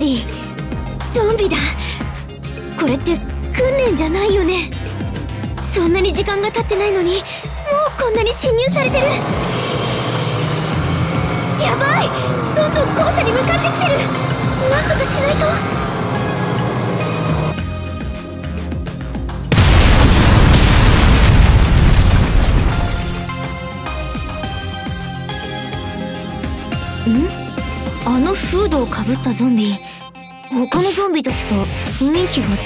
ぱりゾンビだ。これって訓練じゃないよね。そんなに時間が経ってないのにもうこんなに侵入されてる。やばい！どんどん校舎に向かってきてる。なんとかしないと。ん？あのフードをかぶったゾンビ。他のゾンビたちと雰囲気が違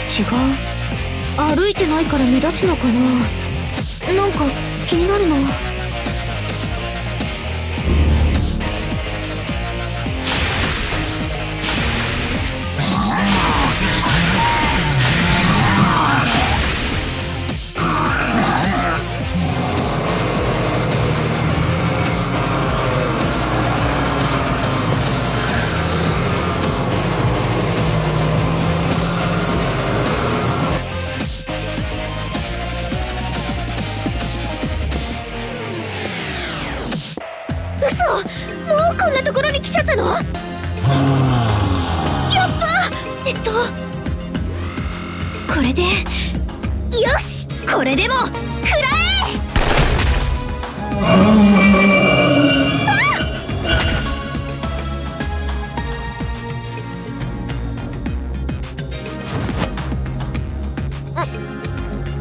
う。歩いてないから目立つのかな？なんか気になるな。これでよしこれでも食らえ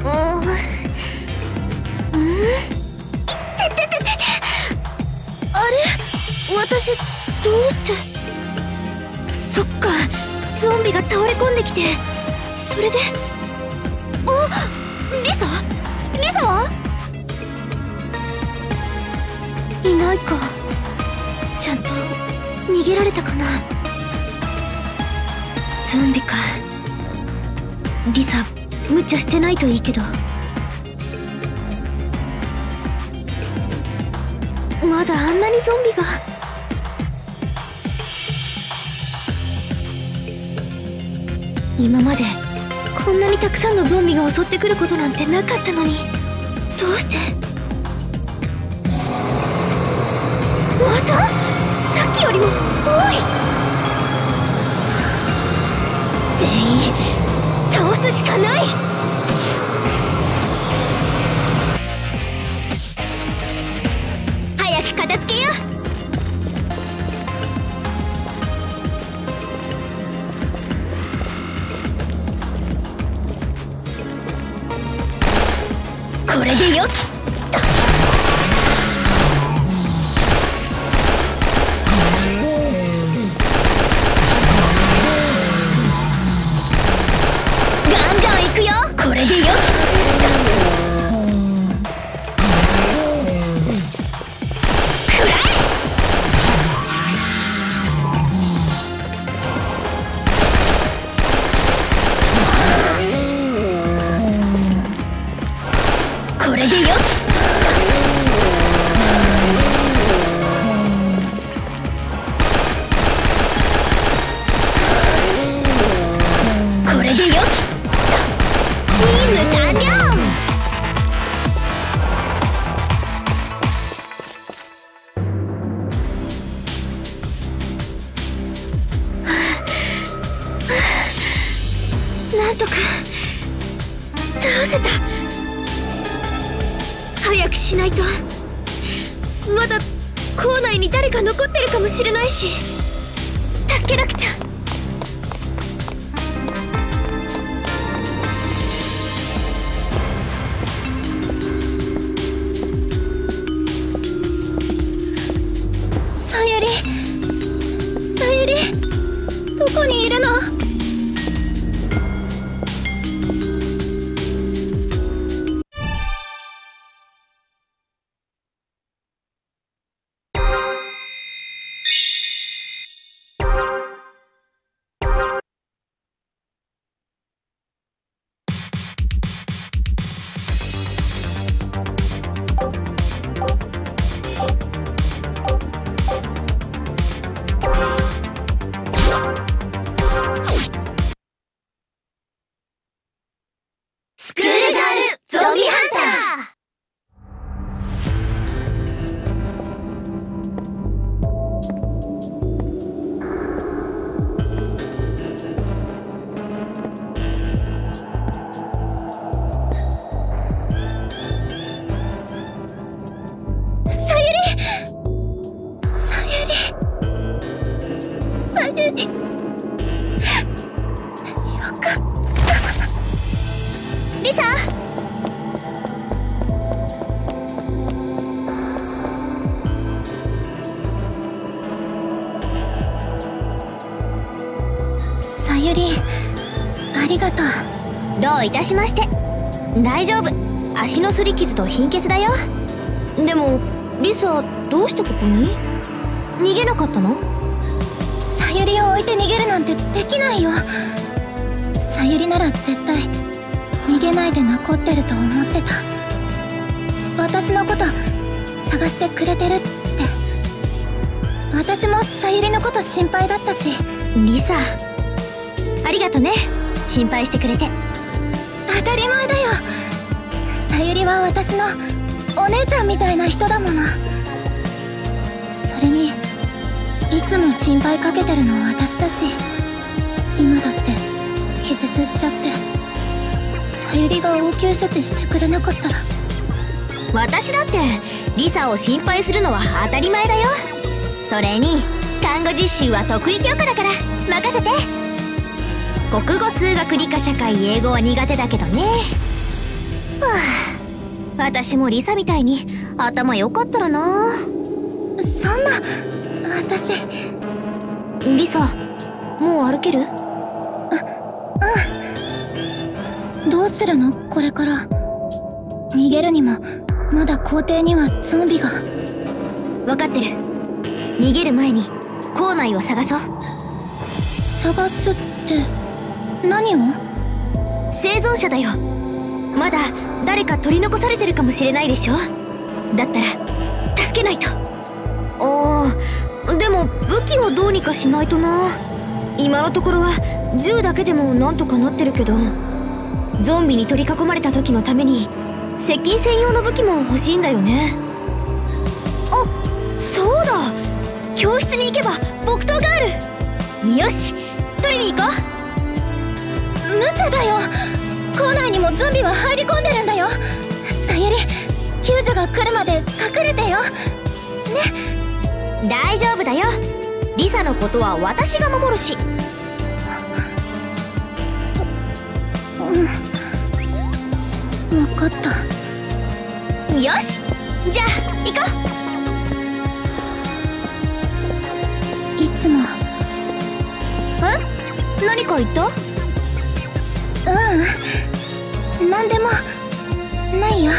うんうんてててててあれ私どうしてそっかゾンビが倒れ込んできてそれで。リサ？リサは？いないか。ちゃんと逃げられたかな？ゾンビか。リサ無茶してないといいけど。まだあんなにゾンビが。今までこんなにたくさんのゾンビが襲ってくることなんてなかったのに。どうして？また？さっきよりも多い。全員倒すしかない。れでよし。擦り傷と貧血だよ。でもリサどうしてここに？逃げなかったの？さゆりを置いて逃げるなんてできないよ。さゆりなら絶対逃げないで残ってると思ってた。私のこと探してくれてるって。私もさゆりのこと心配だったし。リサ。ありがとね。心配してくれて。当たり前だよさゆりは私のお姉ちゃんみたいな人だもの。それにいつも心配かけてるの私だし今だって気絶しちゃってさゆりが応急処置してくれなかったら。私だってリサを心配するのは当たり前だよ。それに看護実習は得意教科だから任せて。国語数学理科社会英語は苦手だけどね。はあ私もリサみたいに頭良かったらな。そんな私。リサもう歩ける？ううん。どうするの？これから。逃げるにもまだ校庭にはゾンビが。分かってる。逃げる前に校内を探そう。探すって何を？生存者だよ。まだ誰か取り残されてるかもしれないでしょ？だったら助けないと。ああでも武器をどうにかしないとな。今のところは銃だけでもなんとかなってるけど。ゾンビに取り囲まれた時のために接近専用の武器も欲しいんだよね。あそうだ。教室に行けば木刀があるよし取りに行こう。無茶だよ。校内にもゾンビは入り込んでるんだよ。さゆり救助が来るまで隠れてよ。ね。大丈夫だよ。リサのことは私が守るし。うん。分かった。よし。じゃあ行こう。いつも。え？何か言った？何でもないよ。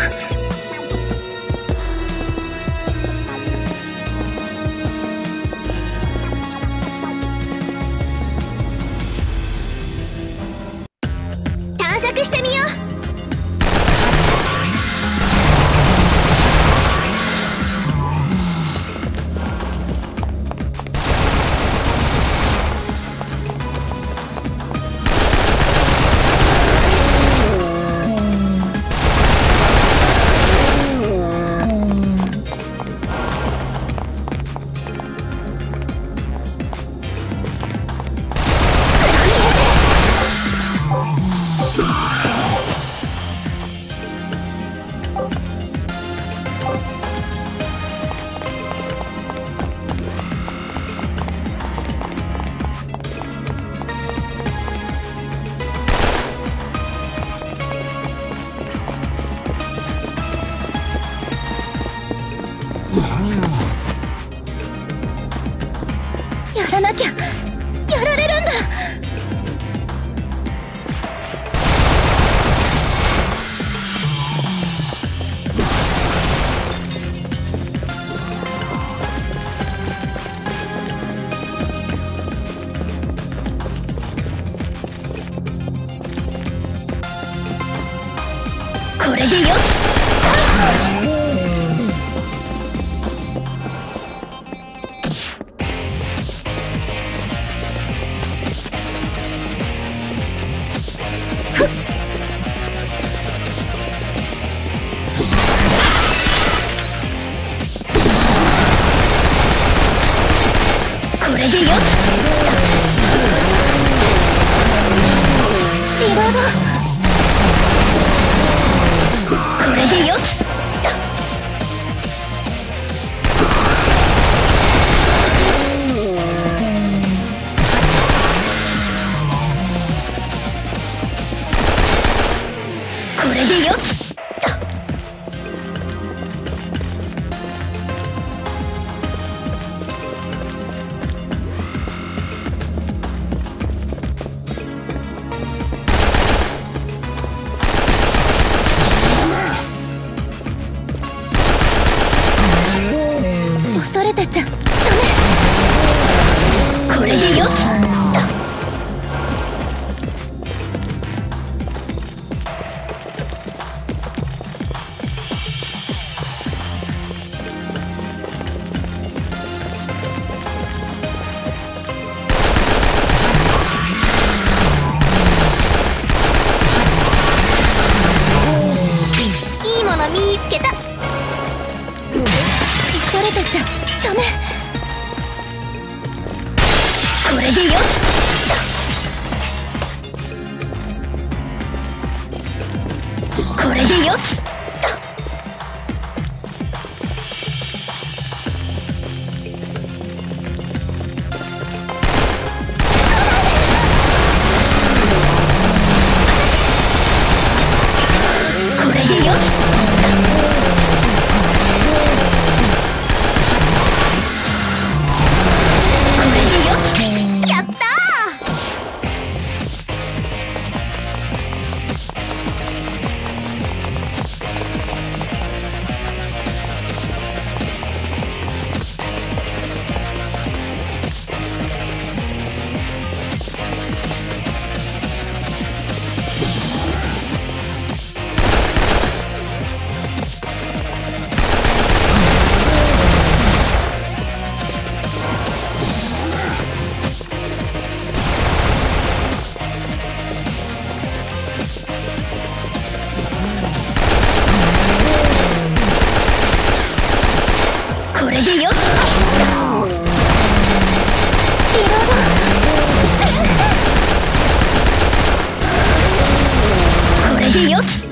これでよし。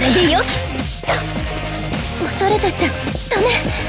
れでよし。恐れたちゃダメ。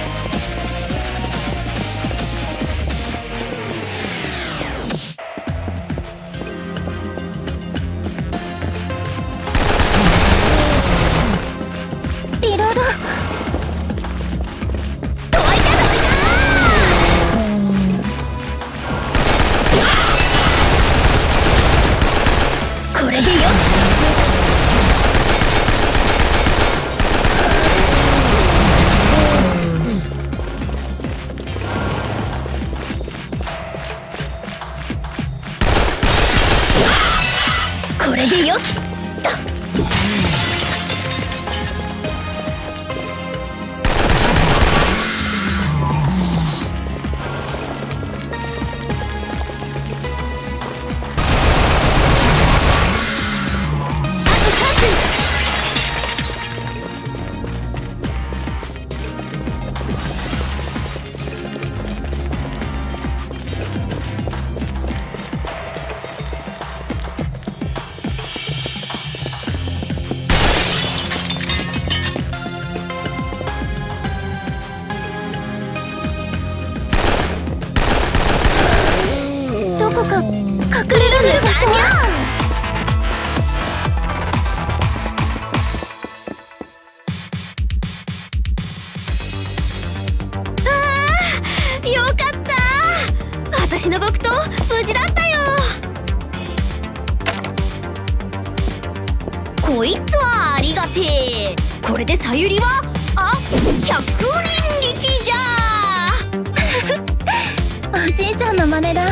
真似だ。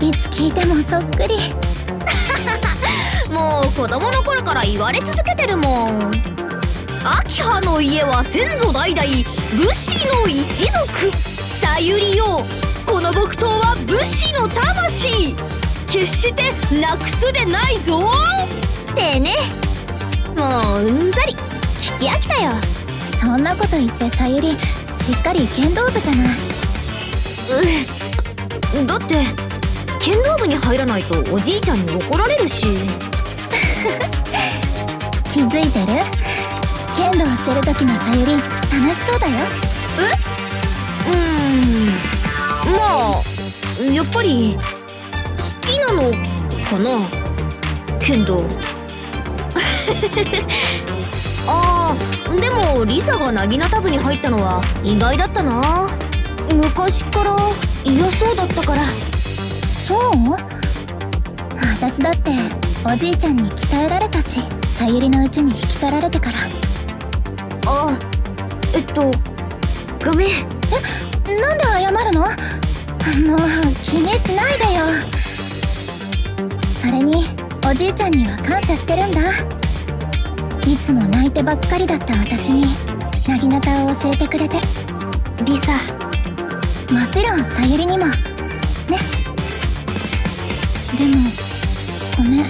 いつ聞いてもそっくり。もう子供の頃から言われ続けてるもん。秋葉の家は先祖代々武士の一族。さゆりよこの木刀は武士の魂。決してなくすでないぞ。ってね。もううんざり。聞き飽きたよ。そんなこと言ってさゆりしっかり剣道部じゃない。うだって剣道部に入らないとおじいちゃんに怒られるし。気づいてる？剣道してる時のさゆり楽しそうだよ。うーん。まあやっぱり好きなのかな？剣道。あーでもリサがなぎなタブに入ったのは意外だったな。昔から嫌そうだったから。そう？私だっておじいちゃんに鍛えられたしさゆりのうちに引き取られてから。あえっとごめん。なんで謝るの？もう気にしないでよ。それにおじいちゃんには感謝してるんだ。いつも泣いてばっかりだった私になぎなたを教えてくれて。リサもちろんさゆりにも。ね。でもごめん。え？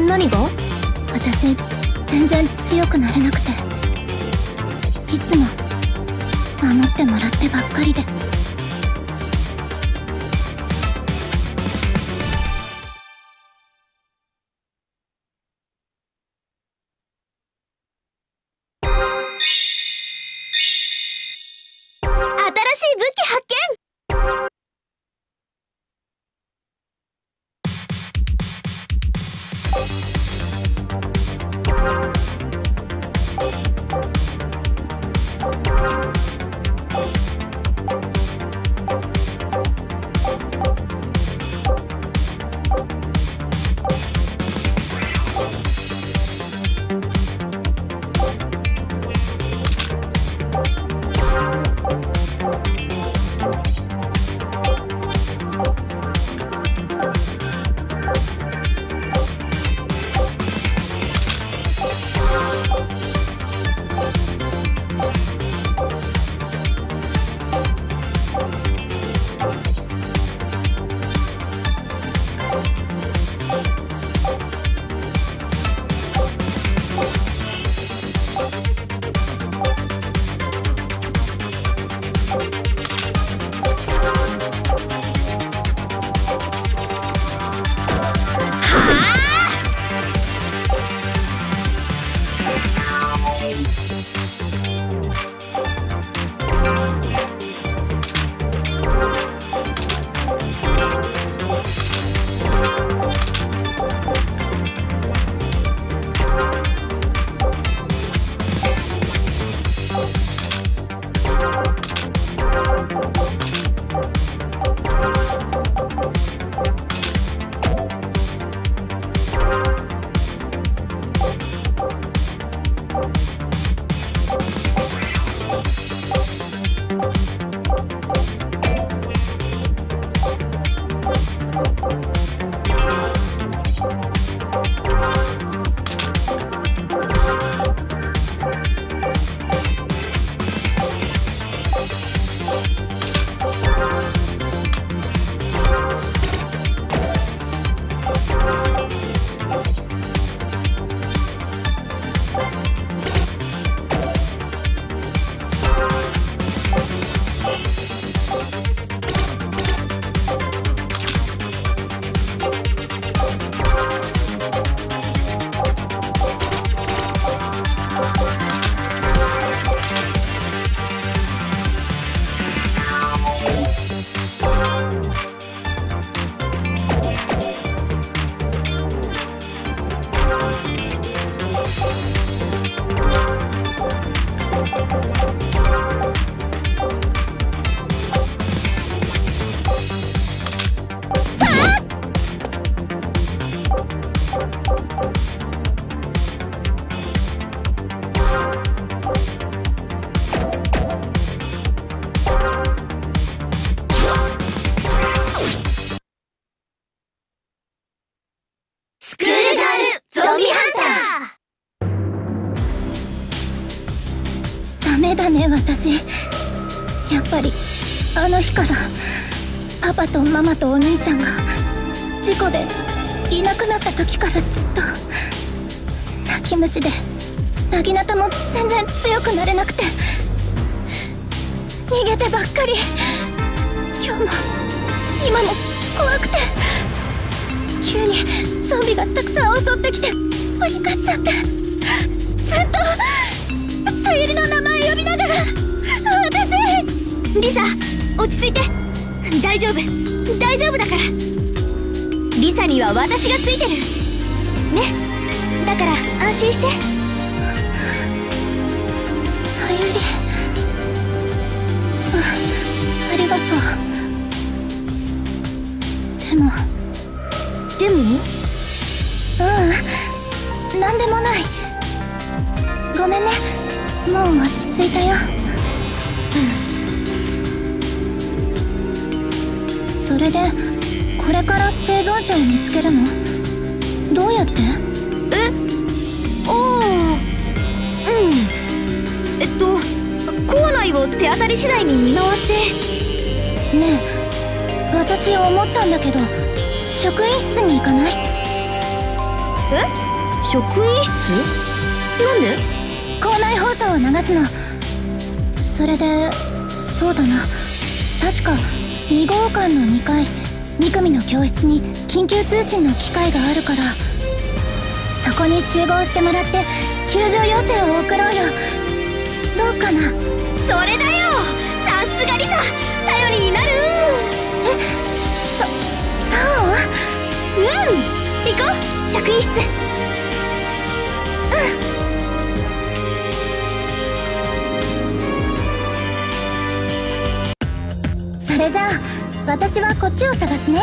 何が？私全然強くなれなくて。いつも守ってもらってばっかりで武器発見今も怖くて。急にゾンビがたくさん襲ってきてパニクっちゃって。ずっとさゆりの名前呼びながら。私。リサ落ち着いて。大丈夫。大丈夫だから。リサには私がついてる。ね。だから安心して。たよ。うん。それでこれから生存者を見つけるの？どうやって？え？おおうん。えっと校内を手当たり次第に見回って。ねえ。私思ったんだけど職員室に行かない？え？職員室？なんで？校内放送を流すのそれでそうだな。確か2号館の2階2組の教室に緊急通信の機械があるから。そこに集合してもらって救助要請を送ろうよ。どうかな？それだよ！さすがリサ！頼りになる！え？そそううん！行こう！職員室れじゃあ私はこっちを探すね。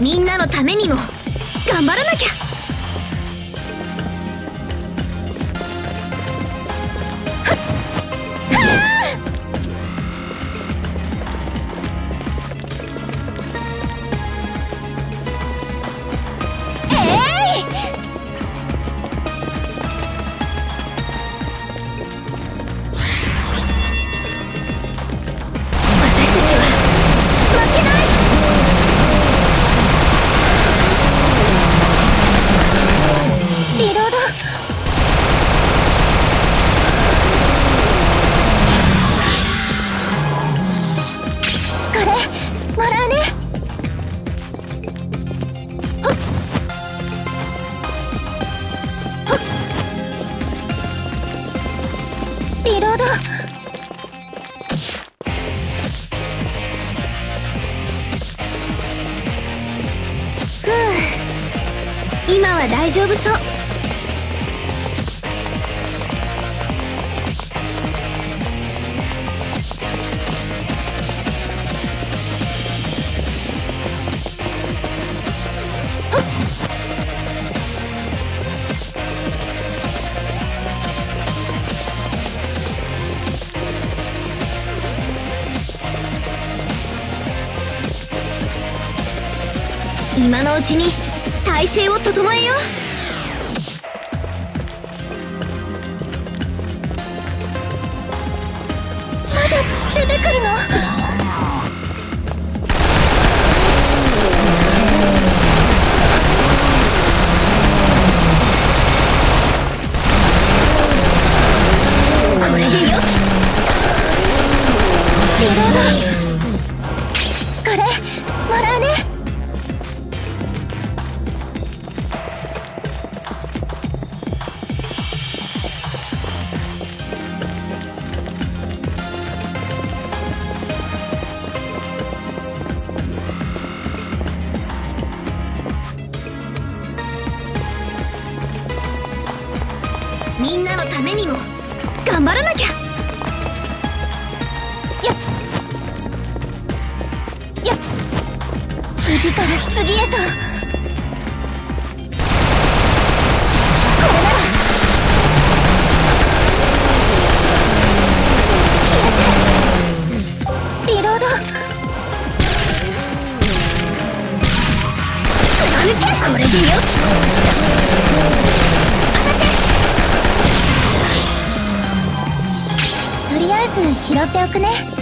みんなのためにも。頑張らなきゃ。今のうちに体勢を整えよう。出てくるの？次から次へとこれなら消えてリロード貫けこれでよ。しとりあえず拾っておくね